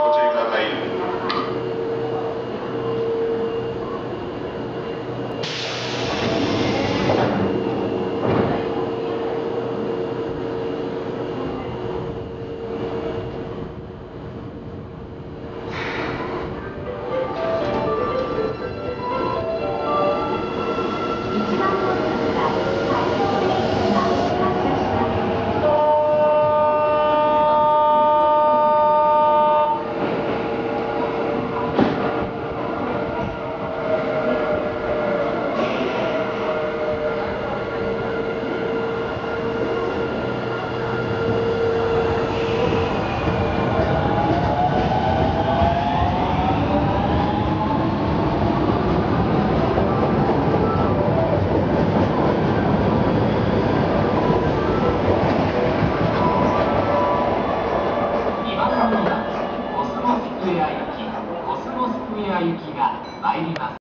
这个。スクエア行きコスモスクエア行きが参ります。